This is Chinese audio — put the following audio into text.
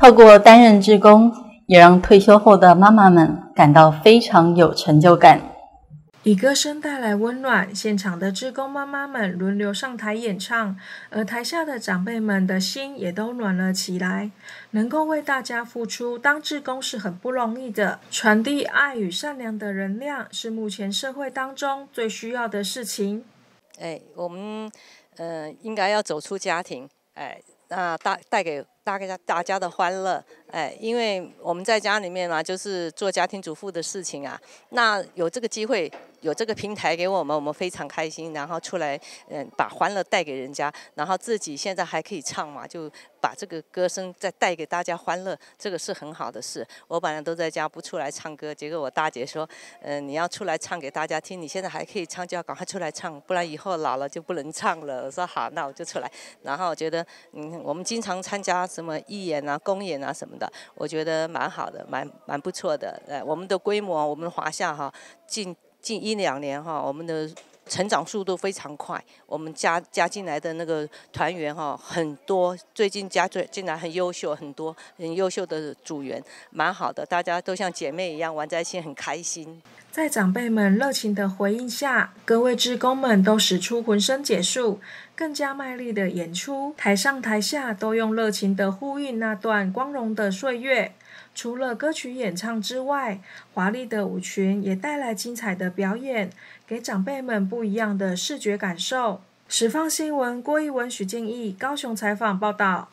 透过担任志工，也让退休后的妈妈们感到非常有成就感。以歌声带来温暖，现场的志工妈妈们轮流上台演唱，而台下的长辈们的心也都暖了起来。能够为大家付出，当志工是很不容易的。传递爱与善良的能量，是目前社会当中最需要的事情。哎，我们呃应该要走出家庭，哎，那带带给大家大家的欢乐。哎，因为我们在家里面嘛，就是做家庭主妇的事情啊。那有这个机会，有这个平台给我们，我们非常开心。然后出来，嗯，把欢乐带给人家，然后自己现在还可以唱嘛，就把这个歌声再带给大家欢乐，这个是很好的事。我本来都在家不出来唱歌，结果我大姐说，嗯，你要出来唱给大家听，你现在还可以唱，就要赶快出来唱，不然以后老了就不能唱了。我说好，那我就出来。然后我觉得，嗯，我们经常参加什么义演啊、公演啊什么的。我觉得蛮好的，蛮蛮不错的。呃，我们的规模，我们华夏哈，近近一两年哈，我们的成长速度非常快。我们加加进来的那个团员哈很多，最近加最进来很优秀，很多很优秀的组员，蛮好的。大家都像姐妹一样玩在一起，很开心。在长辈们热情的回应下，各位职工们都使出浑身解数，更加卖力的演出。台上台下都用热情的呼应那段光荣的岁月。除了歌曲演唱之外，华丽的舞裙也带来精彩的表演，给长辈们不一样的视觉感受。时放新闻郭一文、许建义高雄采访报道。